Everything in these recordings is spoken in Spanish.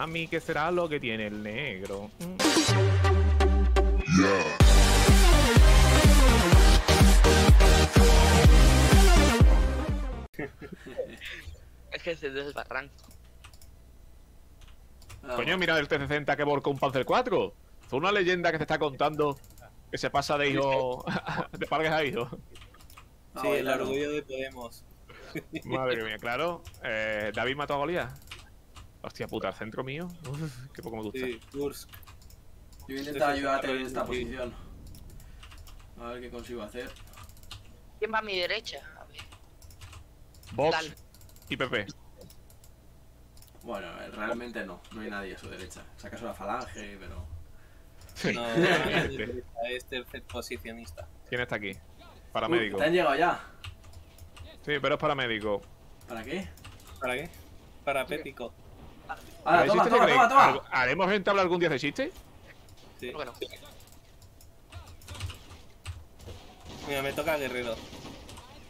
Mami, ¿qué será lo que tiene el negro? Mm. Es que se desbarranco. Ah, Coño, mira el T60 que volcó un Panzer 4. Fue una leyenda que se está contando que se pasa de hijo. de padres a hijo. ah, Sí, el claro. orgullo de Podemos. Madre mía, claro. Eh, David mató a Goliat. Hostia puta, el centro mío. Uf, qué poco me gusta. Sí, Kursk. Yo voy a intentar ayudarte en esta Sí. posición. A ver qué consigo hacer. ¿Quién va a mi derecha? A ver. Vox Dale. y PP. Bueno, eh, realmente no. No hay nadie a su derecha. Si acaso la falange, pero. No, Este. es tercer posicionista. ¿Quién está aquí? Uh, Paramédico. ¿Te han llegado ya? Sí, pero es paramédico. ¿Para qué? ¿Para qué? Para Pépico. Ahora, ¿Existe toma, toma, toma, toma. ¿Algo- ¿Haremos algún día de chiste? Sí. Bueno, Mira, me toca Guerrero.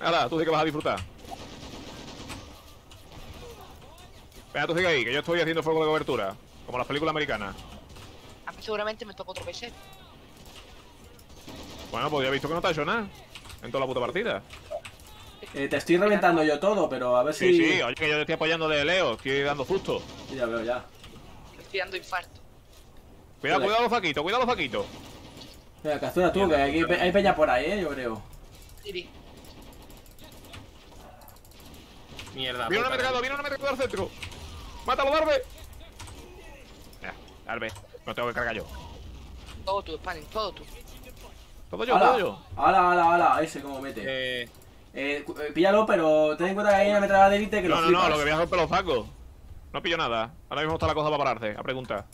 Ahora, tú sí que vas a disfrutar. Venga, tú sigue ahí, que yo estoy haciendo fuego de cobertura. Como las películas americanas. a mí seguramente me toca otro PC. Bueno, pues ya he visto que no te ha hecho nada. En toda la puta partida. Eh, te estoy reventando yo todo, pero a ver Sí, si. sí, oye, que yo estoy apoyando de Leo, estoy dando susto. Ya veo, ya. Estoy dando infarto. Cuidado, Vale. cuidado los faquitos, cuidado los faquitos. Mira, Cazura tú, que aquí pe- hay peña por ahí, eh, yo creo. Siri, Mierda. Viene un puta. amergado, viene un amergado al centro. ¡Mátalo, Darbe! Ya, Darbe, no tengo que cargar yo. todo tú, Spanning, todo tú. Todo yo, todo ¡Hala! yo. ¡Hala, hala, hala! Ese como mete. Eh, Eh, eh, píllalo, pero ten en cuenta que hay una metralla de élite que No, lo no, flipas. no, lo que voy a romper los sacos. No pillo nada. Ahora mismo está la cosa para pararse, a preguntar.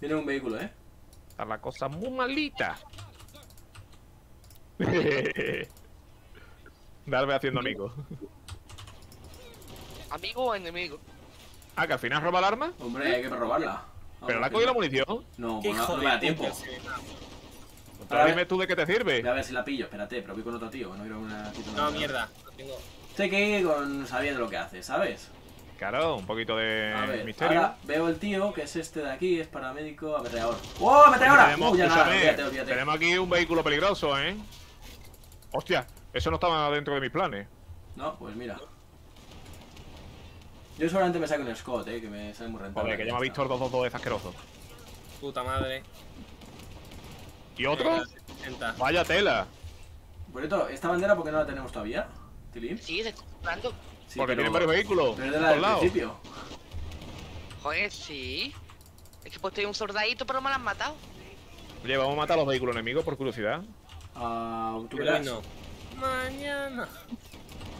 Viene un vehículo, ¿eh? Está la cosa muy malita. Darbe haciendo amigo. ¿Amigo o enemigo? Ah, que al final roba el arma. Hombre, hay que robarla. Pero le ha Vamos, cogido la munición. No, qué pues no, hijo no de me da tiempo. ver. dime tú de qué te sirve. Voy a ver si la pillo, espérate, pero voy con otro tío, no quiero una... No, mierda. Lo tengo. Estoy aquí con sabiendo lo que hace, ¿sabes? Claro, un poquito de A ver, misterio. ahora veo el tío, que es este de aquí, es paramédico, ametrallador. ¡Oh, ametralladora! tenemos, Uh, ya nada, escúchame, olvídate, olvídate. tenemos aquí un vehículo peligroso, ¿eh? Hostia, eso no estaba dentro de mis planes. No, pues mira. Yo seguramente me saco un Scott, eh, que me sale muy rentable. Joder, que ya me ha visto el 222 es asqueroso. Puta madre. ¿Y otro? Venga, 60. Vaya tela. Por cierto, ¿esta bandera por qué no la tenemos todavía? ¿Tilín? Sí, se está comprando. Sí, porque pero- tienen varios vehículos. Pero es de por la del lados. principio. Joder, sí. Es que pues estoy un soldadito, pero me lo han matado. Oye, vamos a matar a los vehículos enemigos por curiosidad. Ah, tú Pero verás. no. Mañana.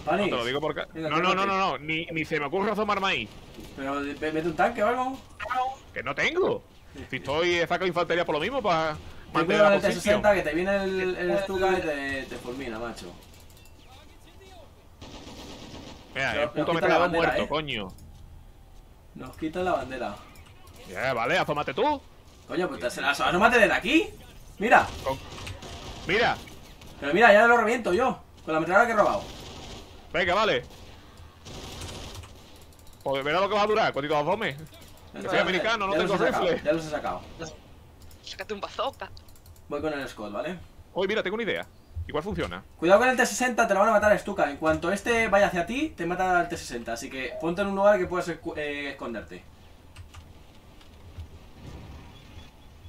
No, te lo digo porque. No, no, no, no, no. Ni, ni se me ocurre asomarme ahí. pero ve- mete un tanque o algo. Que no tengo. Si estoy he sacado infantería por lo mismo para cuidado. T60 que te viene el, el Stuka y te, te fulmina, macho. Mira, el puto quita bandera, muerto, ¿eh? coño. Nos quitan la bandera. Ya, vale, asómate tú. Coño, pues te, se la asómate desde aquí. Mira, Mira, pero mira, ya lo reviento yo. Con la ametralladora que he robado. Venga, vale. Pues verá lo que va a durar, cuando te asomes. Ya Que soy americano, no tengo he sacado, rifle. Ya los he sacado. Sácate un bazooka. Voy con el Scott, ¿vale? Oye, mira, tengo una idea. Igual funciona. Cuidado con el T60, te lo van a matar a Stuka. En cuanto este vaya hacia ti, te mata al T60. Así que ponte en un lugar que puedas eh, esconderte.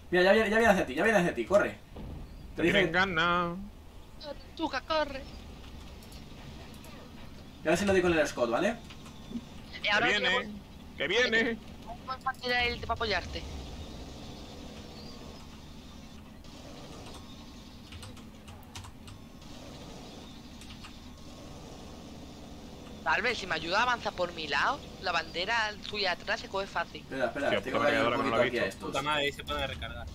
Mira, ya viene, ya viene hacia ti, ya viene hacia ti, corre. Te dice, ganas. Tuca, corre. Y ahora sí lo doy con el Scott, ¿vale? Y Que ahora viene, que viene. Vamos a tirar el para apoyarte. Tal vez si me ayuda a avanzar por mi lado, la bandera tuya atrás se coge fácil. Espera, espera, Tío, tengo que un que poquito aquí a visto. estos. Puta madre, y se a recargar.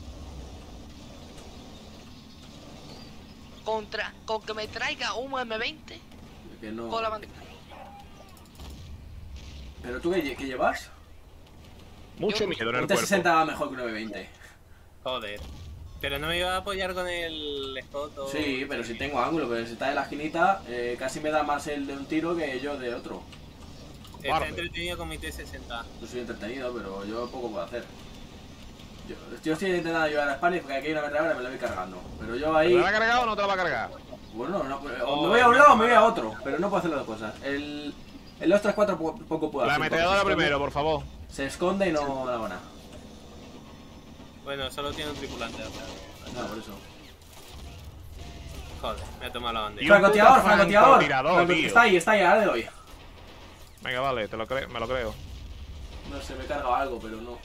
Contra, con que me traiga un M20 Que no... con la bandera. ¿Pero tú qué, qué llevas? Mucho Yo- miedo en Un el cuerpo. T60 va mejor que un 920. Joder. Pero no me iba a apoyar con el escoto. Sí, pero si tengo ángulo, pero si está en la esquinita, eh, casi me da más el de un tiro que yo de otro. Está entretenido con mi T60. Yo soy entretenido, pero yo poco puedo hacer. Yo, yo estoy intentando ayudar a Spanish porque aquí hay una metralladora y me la voy cargando. Pero yo ¿Te ahí. la va a cargar o no te la va a cargar? Bueno, no, o Oh, me voy a un lado o me voy a otro, pero no puedo hacer las dos cosas. El, el 2 3 4 po- poco puedo La hacer. porque meteadora primero, por favor. Se esconde y no da buena. Bueno, solo tiene un tripulante. o sea, No, por eso. Joder, me ha tomado la bandera. un Francotirador, puto francotirador. francotirador, Franco- tío. Está ahí, está ahí, ahora le doy. Venga, vale, te lo me lo creo. No sé, me he cargado algo, pero no.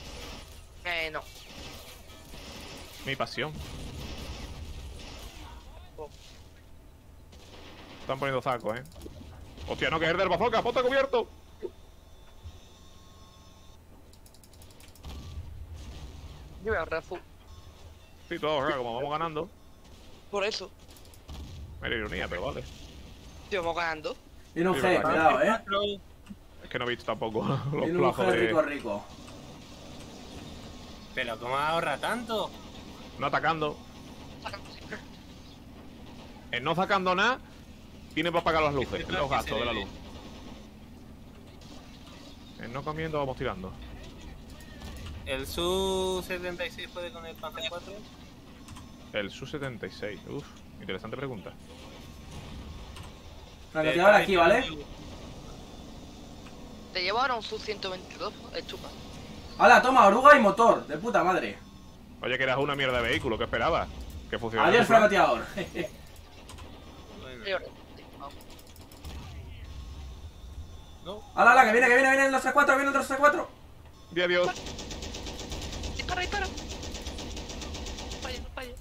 Eh, no. Mi pasión. Están poniendo sacos, eh. Hostia, no, que es del bazooka, ponte cubierto. Yo voy a refu. Sí, todo, claro, como vamos ganando. Por eso. Mira ironía, pero vale. Yo vamos ganando. Viene un Sí, G, cuidado, eh. Es que no he visto tampoco los un plazos G de... rico, rico. Pero ¿cómo ahorra tanto? No atacando. En no sacando nada, tiene para pagar las luces, los gastos de la luz. En no comiendo, vamos tirando. ¿El Su-76 puede con el Panzer 4? El Su-76. Uf, interesante pregunta. Francotirador aquí, ¿vale? Te llevo ahora un Sub-122, es chupa. ¡Hala, toma, oruga y motor! De puta madre. Oye, que eras una mierda de vehículo, ¿qué esperabas? Que funcionara. Adiós, el plan. francotirador. Bueno, Yo- no. ¡Hala, hala, que viene, que viene, viene el 2 3 4, viene el 2 3 4. Di adiós. Dispara, dispara. Falla, no falla.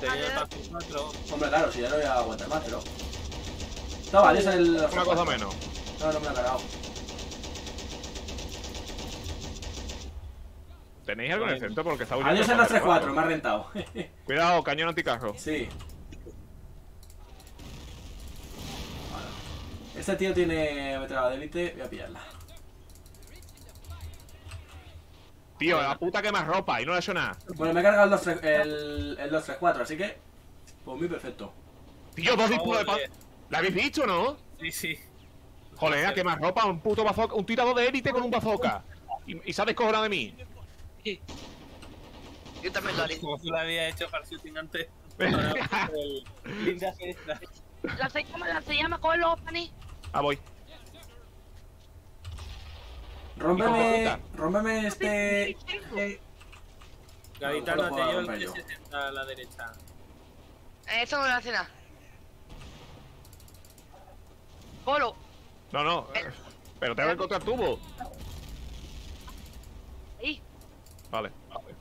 Tenía el Panzer 4. Hombre, claro, si ya no voy a aguantar más, pero. Toma, adiós el. Una cosa menos. No, no me lo he cargado. ¿Tenéis algo en el centro? Porque está huyendo. Adiós el el 2 3 4, Panzer me ha rentado. Cuidado, cañón anticarro. sí. Este tío tiene metralla de élite, voy a pillarla. Tío, la puta que más ropa y no le ha hecho nada. Bueno, me he cargado el 2 3 el, el 2 3 4, así que. Pues muy perfecto. Tío, dos disparos de paz. ¿La habéis dicho, no? Sí, sí. Joder, que más ropa, un puto bazooka, un tirador de élite con un bazooka. Y, y sabes cojonar de mí. Yo también lo haré. Como tú lo habías hecho para shooting antes. Ahora, el blindaje extra. La se llama, la se llama, coge los panis. Ah, voy. Rómpeme. Rómpeme este. Gaditano, No, no te llevo el romper yo. 360 a la derecha. Eh, Eso no le hace nada. Polo. No, no. eh, Pero tengo que encontrar tubo. Ahí. Vale. vale.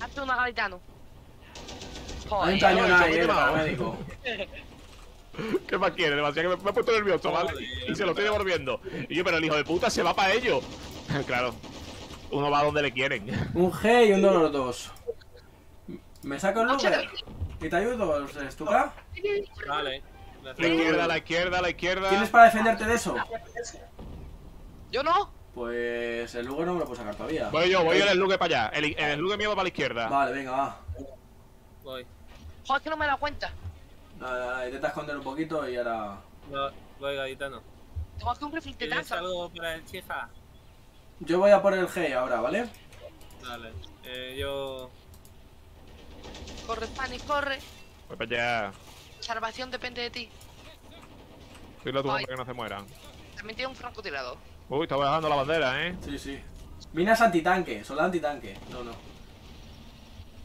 Hazte una gaitano. Hay un Joder. cañón ahí, eh, médico. ¿Qué más quiere? Demasiado que me, me he puesto nervioso, ¿vale? Y se lo estoy devolviendo. Y yo, pero el hijo de puta se va para ello. claro. Uno va donde le quieren. Un G y un Dolor 2. ¿Me saco el Luger? ¿Y te ayudo, Stuka? Vale. La izquierda, la izquierda, la izquierda. ¿Tienes para defenderte de eso? Yo no. Pues el Luger no me lo puedo sacar todavía. Voy yo, voy el eslugue para allá. El, el eslugue mío va para la izquierda. Vale, venga, va. Voy. Joder, que no me da cuenta. Nada, nada, intenta esconder un poquito y ahora. No, voy, Gaditano. Tengo que un rifle de ¿Tienes tanza. algo para el chija? Yo voy a por el G ahora, ¿vale? Vale. Eh, yo. Corre, Spanish, corre. Voy para allá. Salvación depende de ti. Dile a tu Ay. hombre que no se mueran. También tiene un francotirador. Uy, está bajando la bandera, ¿eh? Sí, sí. Minas antitanque, soldado antitanque. No, no.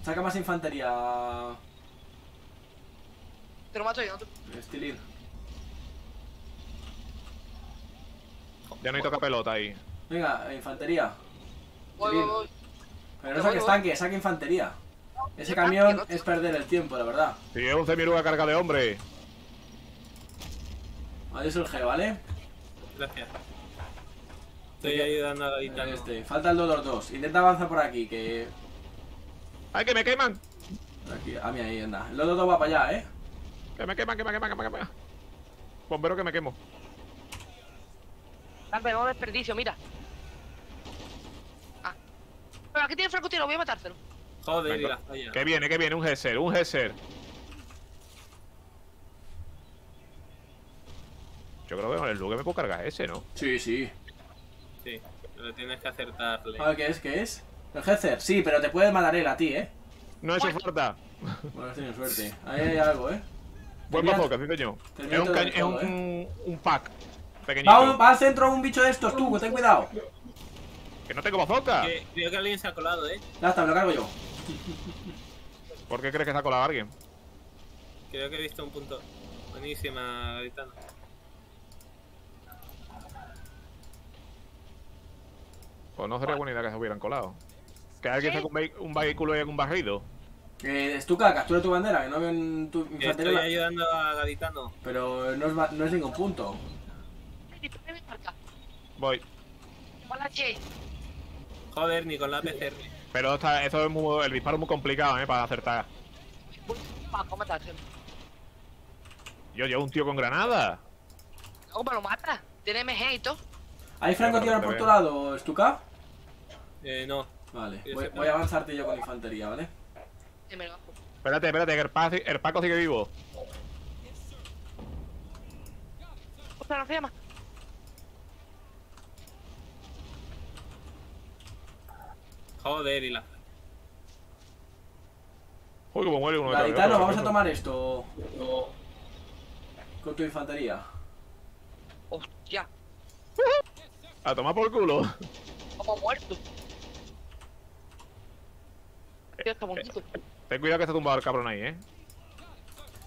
Saca más infantería. Te lo mato yo. no te- Stilin. Ya no hay toca pelota ahí. Venga, infantería. Voy, voy, voy. Pero no saques voy. tanque, saque infantería. Ese camión es perder el tiempo, la verdad. Si es un semiruga carga de hombre. Adiós el G, ¿vale? Gracias. Estoy ayudando a Gaditano. Este, falta el Dolor 2. Intenta avanzar por aquí, que. ¡Ay, que me queman! Aquí, a mí ahí, anda. El Dolor 2 va para allá, ¿eh? Que me queman, que me queman, que me queman. Bombero que me quemo. Salve, no desperdicio, mira. Ah. Pero aquí tiene francotirador, voy a matárselo. Joder, y la falla. Que viene, que viene, un Gesser, un Gesser. Yo creo que con el Luke me puedo cargar ese, ¿no? Sí, sí. Sí, pero tienes que acertarle. A ver, ¿qué es? ¿Qué es? El Hezer. Sí, pero te puede matar él a ti, ¿eh? No es Bueno. oferta. Bueno, has tenido suerte. Ahí hay algo, ¿eh? Buen bazooka, sí señor. termina Es un, todo ca- el es un, ¿eh? un, pack pequeñito. Va, un- va al centro un bicho de estos, tú, ten cuidado. Que no tengo bazooka. Que- creo que alguien se ha colado, ¿eh? Ya está, me lo cargo yo. ¿Por qué crees que se ha colado alguien? Creo que he visto un punto. Buenísima, Garitano. Pues no sería buena idea que se hubieran colado. Que alguien Sí. saque un, un vehículo y un barrido. Eh, Stuka, captura tu bandera, que no ven tu Que infantería. estoy ayudando a Gaditano. Pero no es, no es ningún punto. Voy. Joder, ni con la PCR. Pero esto es muy, el disparo es muy complicado, ¿eh? Para acertar. Voy a matárselo. Yo llevo un tío con granada. No, me lo mata. Tiene MG y todo. ¿Hay francotirador te por tu veo. lado, Stuka? Eh, no. Vale, voy, voy a avanzarte yo con infantería, ¿vale? Y me lo bajo. Espérate, espérate, que el, pa- el Paco sigue vivo. Ostras, no se llama. Joder, y la. Uy, como muere uno de Gaditano, vamos a ¿qué tomar esto. Con tu infantería. Hostia. A tomar por culo. Como muerto. Tío, está bonito. Ten cuidado que está tumbado el cabrón ahí, ¿eh?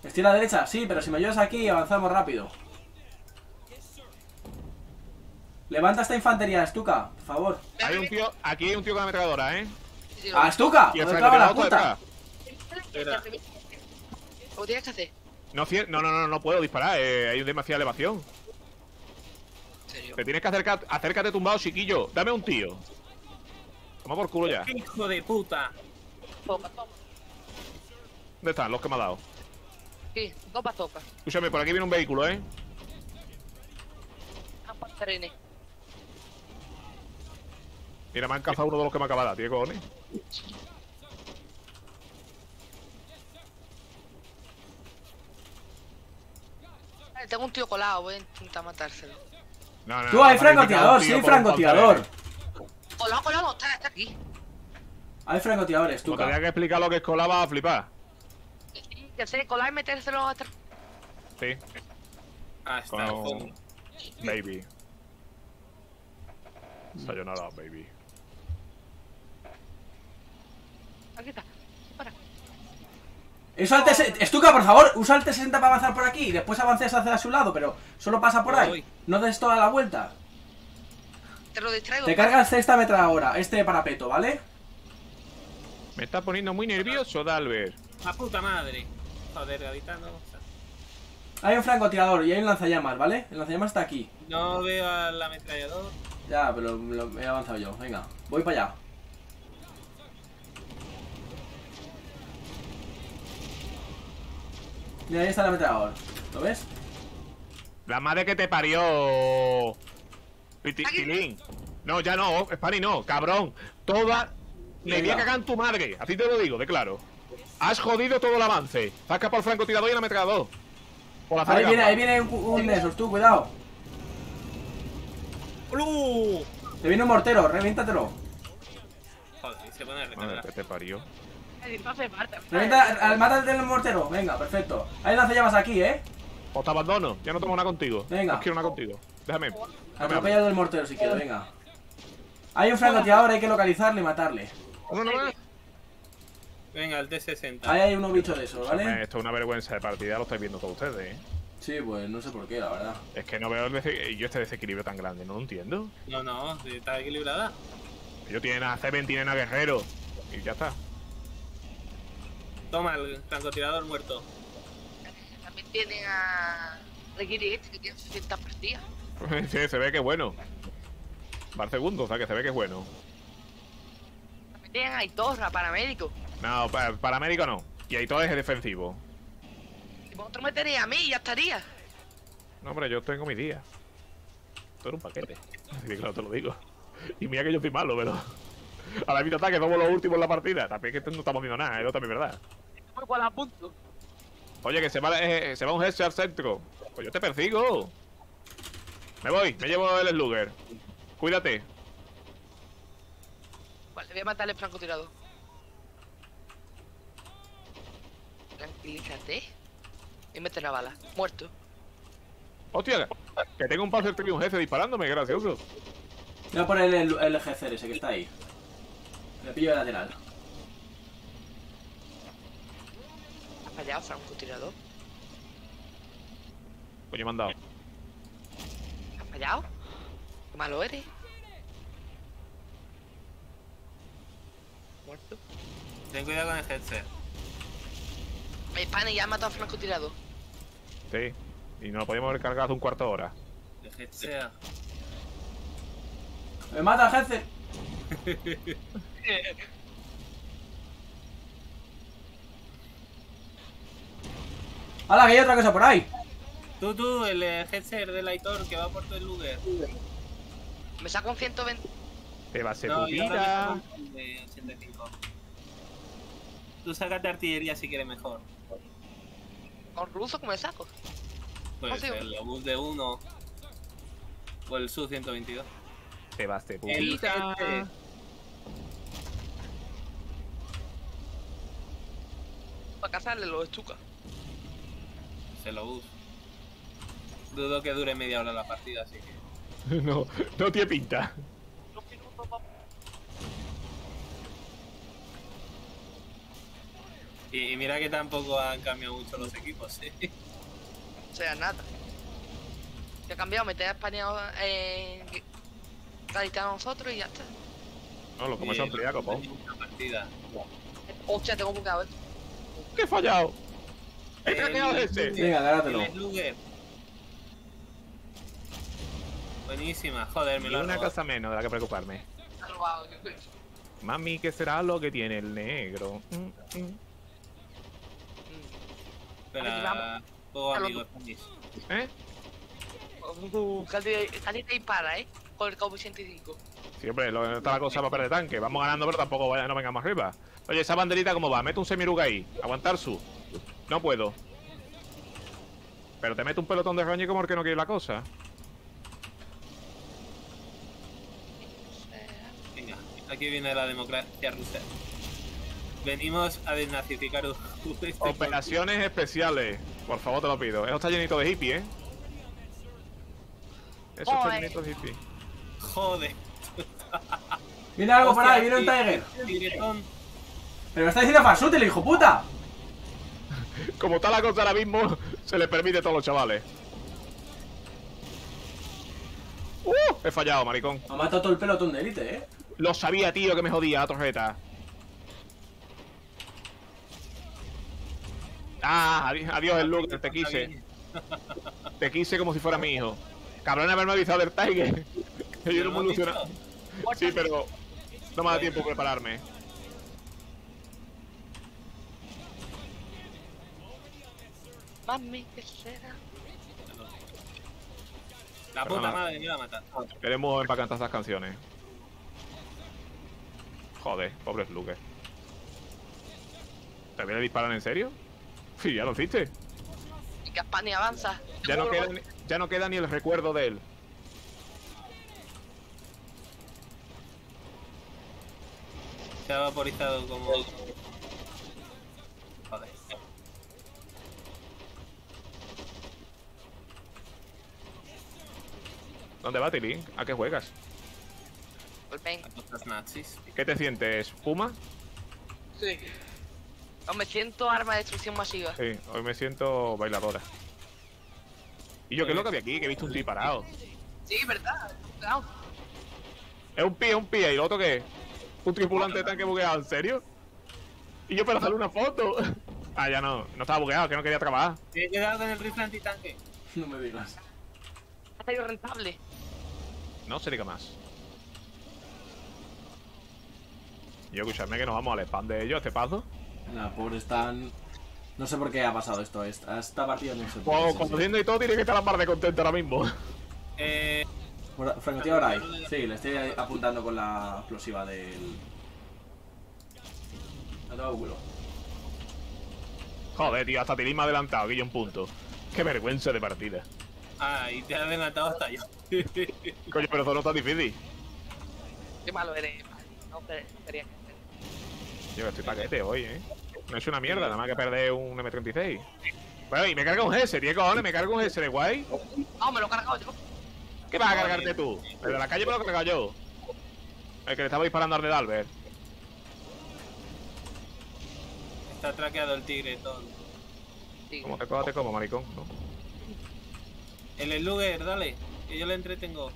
Estoy a la derecha, sí, pero si me ayudas aquí avanzamos rápido. Levanta esta infantería, Stuka, por favor. Hay un tío, aquí hay un tío con la ametralladora, ¿eh? Lo- ¡Ah, Stuka! Y el ¿Dónde estaba la francotirador puta? detrás. ¿Cómo tienes que hacer? No, cier- no, no, no, no puedo disparar, eh, hay demasiada elevación. En serio. Te tienes que acercar, acércate tumbado, chiquillo. Dame un tío. Toma por culo ya. ¡Hijo de puta! Toma, toma. ¿Dónde están los que me ha dado? Sí, dos bazookas. Escúchame, por aquí viene un vehículo, ¿eh? Trenes. Mira, me han cazado uno de los que me acaba de dar, tío, cojones. Vale, tengo un tío colado, voy a intentar matárselo. No, no, Tú, hay francotirador, sí, hay francotirador. Colado, colado, está, está aquí. Hay francotiradores, Como tenía que explicar lo que es cola, vas a flipar. Que sé, colar y metérselo atrás. Sí, Hasta el con... fondo. Baby. Sayonara, baby. Aquí está. Para. Usa el T Stuka, por favor, usa el T60 para avanzar por aquí y después avances hacia su lado, pero solo pasa por ahí. No des toda la vuelta. Te lo distraigo. Te cargas esta ametralladora, este parapeto, ¿vale? Me está poniendo muy nervioso, Dalbert. ¡A puta madre! Joder. Hay un francotirador y hay un lanzallamas, ¿vale? El lanzallamas está aquí. No veo al ametrallador. Ya, pero lo he avanzado yo. Venga, voy para allá. Mira, ahí está el ametrallador. ¿Lo ves? La madre que te parió. Piti- Aquí. Pilín. No, ya no, Spani no, cabrón. Toda. Me voy a cagar en tu madre. Así te lo digo, de claro. Has jodido todo el avance. Te has escapado el francotirador y el ametrallador. Por la Ahí viene, ahí viene un, un de esos, tú, cuidado. ¡Uh! Te viene un mortero, reviéntatelo. Joder, se pone a Madre que te parió. Revienta, al mátate del mortero. Venga, perfecto. Hay lanzallamas aquí, ¿eh? O te abandono. Ya no tomo nada contigo. Venga. No quiero nada contigo. Déjame. Atropella del mortero si quieres, venga. Hay un francotirador, hay que localizarle y matarle. Uno nomás. Venga, el T60. Ahí hay uno bicho de esos, Hombre, ¿vale? Esto es una vergüenza de partida, lo estáis viendo todos ustedes, ¿eh? Sí, pues no sé por qué, la verdad. Es que no veo el yo este desequilibrio tan grande, no lo entiendo. No, no, está equilibrada. Ellos tienen a C20, tienen a Guerrero. Y ya está. Toma el francotirador muerto. También tienen a. Requiri este que tiene 60 partidas. sí, se ve que es bueno. Va al segundo, o sea que se ve que es bueno. También tienen a Itorra, paramédico. No, para, para América no. Y ahí todo es defensivo. Y vosotros meteréis a mí y ya estaría. No, hombre, yo tengo mi día. Todo era un paquete. Sí, claro, te lo digo. Y mira que yo soy malo, pero. Ahora mismo ataque, somos los últimos en la partida. También que no estamos viendo nada, eso también es verdad. Buena a punto. Oye, que se va, eh, se va un Hesse al centro. Pues yo te persigo. Me voy, me llevo el Slugger. Cuídate. Vale, voy a matar al francotirador. Tranquilízate. Y mete la bala. Muerto. Hostia, que tengo un Panzer y un jefe disparándome, gracioso. Voy a poner el, el GCR ese que está ahí. Le pillo de lateral. Ha fallado francotirador. Coño, me han dado. ¿Ha fallado? Qué malo eres. Muerto. Ten cuidado con el headset. España ya ha matado a francotirador. Sí. Y no lo podíamos haber cargado hace un cuarto de hora. El headset. ¡Me mata el GCR! ¡Hala, que hay otra cosa por ahí! Tú, tú, el eh, headset del Aitor que va por todo el lugar. Me saco un 120. Te va a ser No, tu vida. saco un de 85. Tú sácate artillería si quieres mejor. ¿Con ruso cómo me saco? Pues Ah, sí. el obús de 1 o el Su 122. Te vas de El putita. headset. Para cazarle los estucas. Se lo bus. Dudo que dure media hora la partida, así que. No, no tiene pinta. Dos minutos, vamos. Y, y mira que tampoco han cambiado mucho los equipos, ¿eh? O sea, nada. Se ha cambiado, meter a España en. Calista a nosotros y ya está. No, lo como se amplía, copón. Hostia, tengo un cabrón. ¡Qué he fallado! ¡He El- craqueado ese! Venga, gánatelo. El Slugger. Buenísima, joder, me lo ha una cosa menos de la que preocuparme. Yo. Mami, ¿qué será lo que tiene el negro? Mm, mm. Espera, juego A lo- amigos, Anis. ¿Eh? Cali te dispara, ¿eh? Con el cabo 85. Siempre, lo está la cosa para perder tanque. Vamos ganando, pero tampoco vaya, no vengamos arriba. Oye, esa banderita, ¿cómo va? Mete un semiruga ahí. Aguantar su. No puedo. Pero te meto un pelotón de roñico porque no quiere la cosa. Venga, aquí viene la democracia rusa. Venimos a desnazificar este Operaciones especiales. Por favor, te lo pido. Eso está llenito de hippie, ¿eh? Eso está llenito de hippie. Joder. Viene algo por ahí, viene un Tiger. Pero me está diciendo Farsutil, hijo puta. Como está la cosa ahora mismo, se le permite a todos los chavales. ¡Uh! He fallado, maricón. Me ha matado todo el pelotón de élite, eh. Lo sabía, tío, que me jodía, torreta. Ah, adi- adiós, el look, te quise. Te quise como si fuera mi hijo. Cabrón, haberme avisado del Tiger. Que yo no me ¿Lo hemos ilusionaba. dicho? Sí, pero no me da tiempo a prepararme. Mami, ¿qué será? La puta Perdona. madre me iba a matar. Queremos para cantar estas canciones. Joder, pobre Luke. ¿Te viene a disparar en serio? Sí, ya lo hiciste. Y que avanza. Ya no, queda, ni- ya no queda ni el recuerdo de él. Se ha vaporizado como. Joder. ¿Dónde va, Tilín? ¿A qué juegas? Pues ven. A nazis. ¿Qué te sientes? ¿Puma? Sí. No, me siento arma de destrucción masiva. Sí, hoy me siento bailadora. ¿Y yo qué es lo que había aquí? Que he visto un tío parado. Sí, ¿verdad? Claro. Es un pie, un pie. ¿Y lo otro qué? es? ¿Un tripulante de tanque bugueado? ¿En serio? Y yo para hacerle una foto. Ah, ya no. No estaba bugueado, que no quería trabajar. He quedado con el rifle antitanque. No me digas. Ha salido rentable. No se diga más. Yo, escuchadme que nos vamos al spam de ellos, este paso. La pobre están. No sé por qué ha pasado esto. Esta, esta partida no sé por qué. Pues es así. conduciendo y todo tiene que estar la mar de contento ahora mismo. Eh, Francotirador hay. Sí, le estoy apuntando con la explosiva del. No tengo culo. Joder, tío, hasta Tilín me ha adelantado, yo un punto. Qué vergüenza de partida. Ah, y te has adelantado hasta yo. Coño, pero eso no está difícil. Qué malo eres. No quería que Yo estoy paquete hoy, ¿eh? No es una mierda, nada más que perder un M36. Bueno, y me carga un G, ¿qué cojones? Me carga un G, ¿de guay? No, me lo he cargado yo. ¿Qué vas a cargarte tú? El de la calle me lo he cargado yo. El que le estaba disparando al de Dalbert. Está traqueado el tigre todo. ¿Cómo te cojo, te como, maricón? ¿no? El Sluger, dale, que yo le entretengo.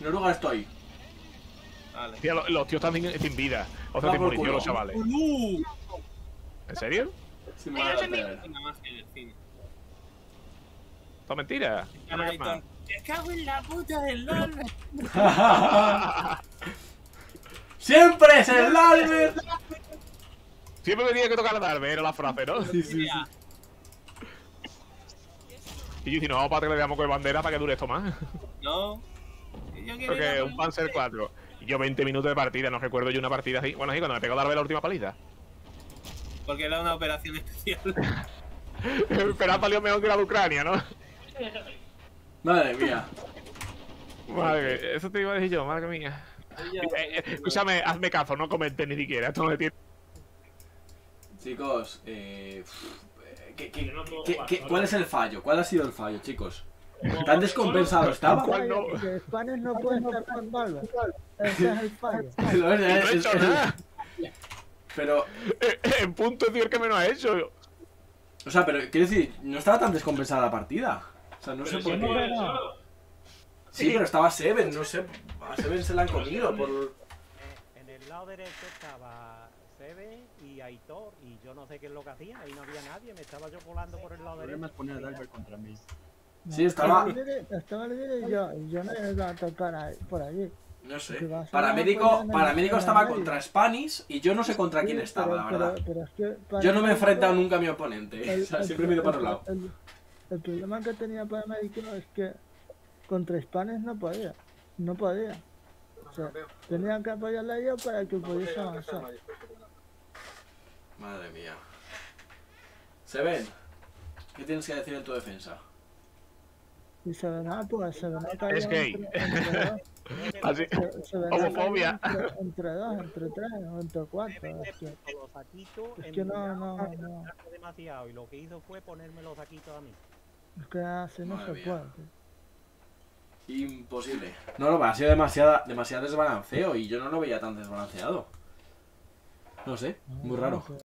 En el lugar estoy. Vale. Los, los tíos están sin, sin vida. O sea, sin munición los chavales. ¿En serio? Sí, me van a hacer. Nada más que en el cine. ¿Esto es mentira? Me cago en la puta del LOL. ¡Siempre es el Albert! Siempre me tenía que tocar a Dalbert, era la frase, ¿no? Sí, sí, sí. Y yo dije, no, para que le damos con bandera para que dure esto más. No. Yo quiero ir Porque un Panzer 4. Y yo 20 minutos de partida, no recuerdo yo una partida así. Bueno, sí, cuando me pegó Dalbert la última paliza. Porque era una operación especial. Pero ha salido mejor que la de Ucrania, ¿no? Madre mía. Madre, eso te iba a decir yo, madre mía. Eh, eh, escúchame, hazme caso, no comentes ni siquiera. Esto no me tiene. Chicos, eh. ¿qué- qué- qué- qué- cuál es el fallo? ¿Cuál ha sido el fallo, chicos? ¿Tan descompensado estaba? ¿Cuál no? Que Spanish no puede estar con Valve. Ese es el fallo. Lo es, No he es- hecho es- nada. Pero, En punto es el que menos ha hecho. o sea, pero quiero decir, no estaba tan descompensada la partida. O sea, no sé por ¿Cómo qué. Sí, pero estaba Seven, no sé. A Seven se la han comido por. En el lado derecho estaba Sebe y Aitor y yo no sé qué es lo que hacía, ahí no había nadie, me estaba yo colando por el lado derecho. Sí, estaba. Estaba libre, estaba libre y yo, y yo no iba a tocar ahí- por allí. No sé. Paramédico, el- paramédico el estaba contra Spanish y yo no sé contra quién Sí, estaba, pero- la verdad. pero es que Yo no me he enfrentado nunca a mi oponente. el- O sea, el- siempre me he ido para otro el- lado. El, el problema que tenía Paramédico es que contra Spanish no podía. No podía. O sea, tenían que apoyarle a ellos para que pudiese avanzar. Madre mía. Seven, ¿qué tienes que decir en tu defensa? Y se ven, ah, pues se ven Es gay. Así. Homofobia. Entre, entre dos, entre tres o entre cuatro. Es que- con los saquitos Es que no, no, no. demasiado y lo que hizo fue ponerme los saquitos a mí. Es que así no se puede. Imposible. No, no, ha sido demasiada, demasiado desbalanceo y yo no lo veía tan desbalanceado. No sé, muy raro.